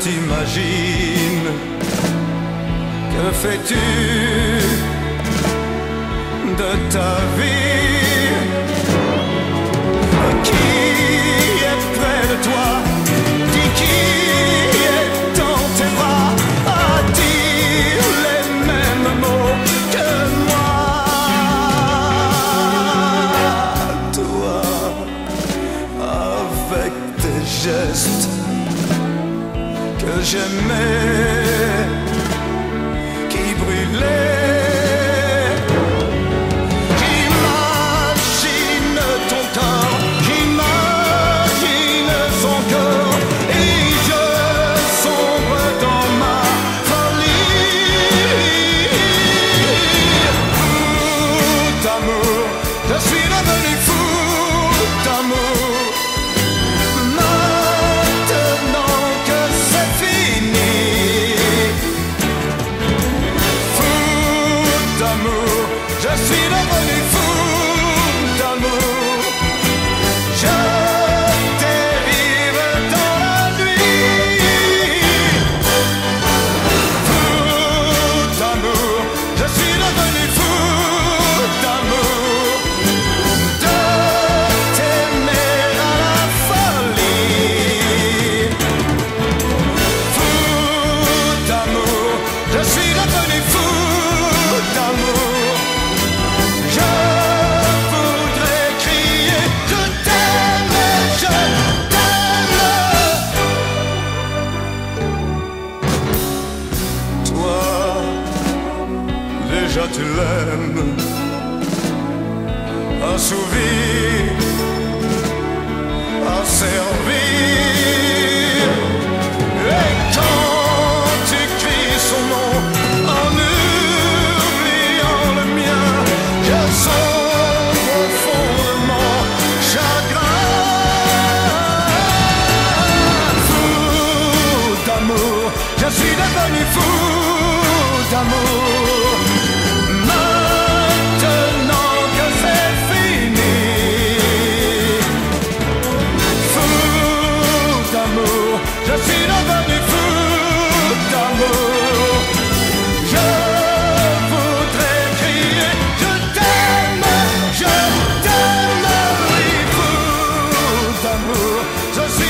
j'imagine. Que fais-tu de ta vie? Qui est près de toi? Qui est dans tes bras? A-t-il les mêmes mots que moi? Toi, avec tes gestes que j'aimais, je suis devenu déjà tu l'aimes assouvi, à servir. Et quand tu cries son nom en oubliant le mien, je de mon chagrin. Fou d'amour, je suis devenu fou d'amour. So